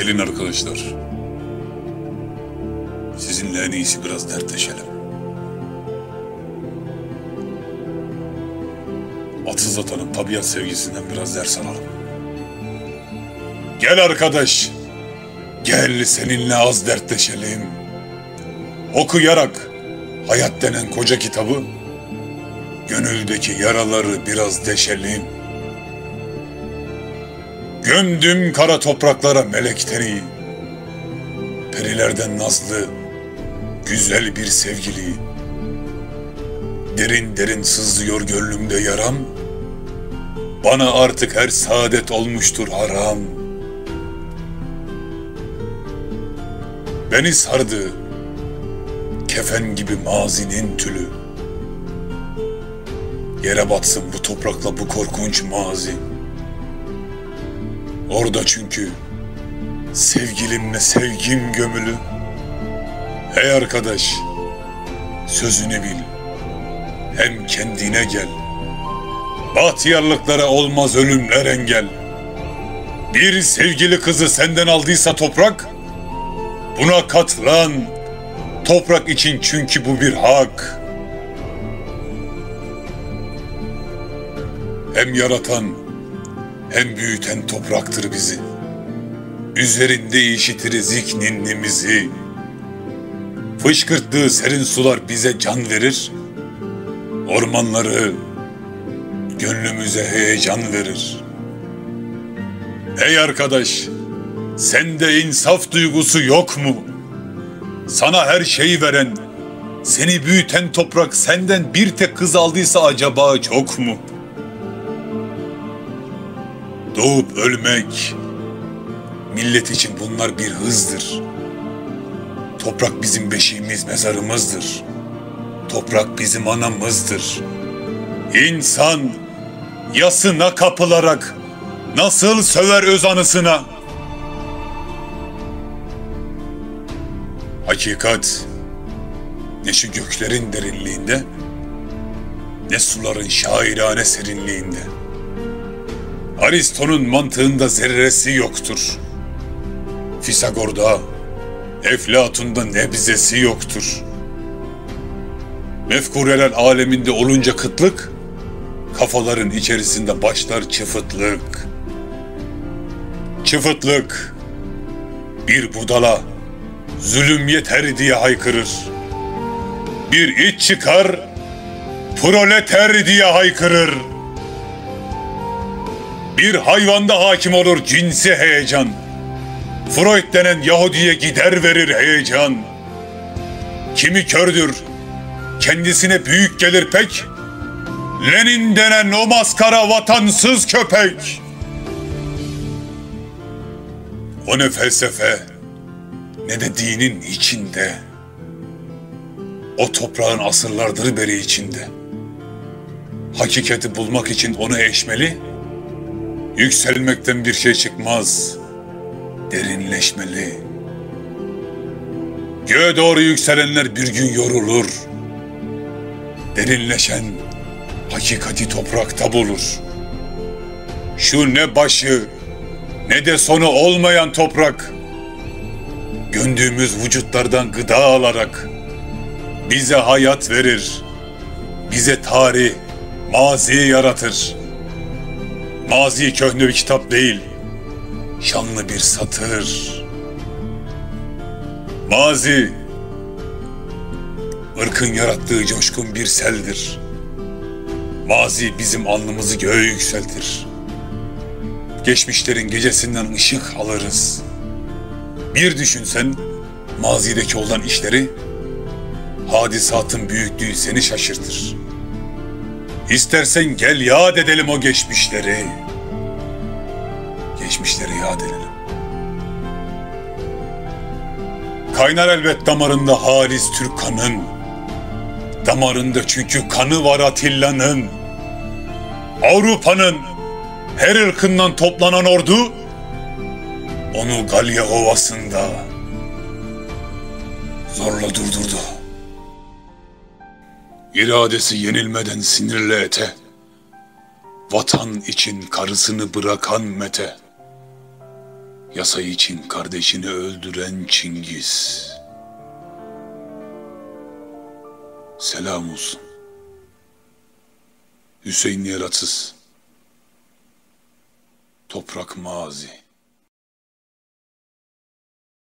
Gelin arkadaşlar. Sizinle en iyisi biraz dertleşelim. Atsız atanın tabiat sevgisinden biraz ders alalım. Gel arkadaş. Gel seninle az dertleşelim. Okuyarak hayat denen koca kitabı gönüldeki yaraları biraz deşelim. Gömdüm kara topraklara melek teni. Perilerden nazlı, güzel bir sevgili. Derin derin sızlıyor gönlümde yaram. Bana artık her saadet olmuştur haram. Beni sardı, kefen gibi mazinin tülü. Yere batsın bu toprakla bu korkunç mazi. Orada çünkü sevgilimle sevgim gömülü. Hey arkadaş, sözünü bil, hem kendine gel. Bahtiyarlıklara olmaz ölümler engel. Bir sevgili kızı senden aldıysa toprak, buna katlan. Toprak için çünkü bu bir hak. Hem yaratan hem büyüten topraktır bizi. Üzerinde işitiriz ilk ninnimizi. Fışkırttığı serin sular bize can verir. Ormanları gönlümüze heyecan verir. Ey arkadaş, sende insaf duygusu yok mu? Sana her şeyi veren, seni büyüten toprak senden bir tek kız aldıysa acaba çok mu?'' Doğup ölmek, millet için bunlar bir hızdır. Toprak bizim beşiğimiz, mezarımızdır. Toprak bizim anamızdır. İnsan yasına kapılarak nasıl söver öz anısına? Hakikat ne şu göklerin derinliğinde ne suların şairane serinliğinde.'' Aristo'nun mantığında zerresi yoktur. Fisagor'da, Eflatun'da nebzesi yoktur. Mefkureler aleminde olunca kıtlık, kafaların içerisinde başlar çıfıtlık. Çıfıtlık, bir budala, zulüm yeter diye haykırır. Bir iç çıkar, proleter diye haykırır. Bir hayvanda hakim olur cinsi heyecan. Freud denen Yahudi'ye gider verir heyecan. Kimi kördür, kendisine büyük gelir pek. Lenin denen o maskara vatansız köpek. O ne felsefe, ne de dinin içinde. O toprağın asırlardır beri içinde. Hakikati bulmak için onu eşmeli, Yükselmekten bir şey çıkmaz. Derinleşmeli. Göğe doğru yükselenler bir gün yorulur. Derinleşen hakikati toprakta bulur. Şu ne başı ne de sonu olmayan toprak. Göndüğümüz vücutlardan gıda alarak bize hayat verir. Bize tarih, mazi yaratır.'' Mazi köhne bir kitap değil, şanlı bir satır. Mazi, ırkın yarattığı coşkun bir seldir. Mazi bizim alnımızı göğe yükseltir. Geçmişlerin gecesinden ışık alırız. Bir düşünsen mazideki olan işleri, hadisatın büyüklüğü seni şaşırtır.'' İstersen gel yad edelim o geçmişleri. Geçmişleri yad edelim. Kaynar elbet damarında Halis Türkan'ın. Damarında çünkü kanı var Atilla'nın. Avrupa'nın her ırkından toplanan ordu onu Galya Ovası'nda zorla durdurdu. İradesi yenilmeden sinirli ete, vatan için karısını bırakan Mete. Yasa için kardeşini öldüren Çingiz. Selam olsun. Hüseyin Yaratsız. Toprak Mazi.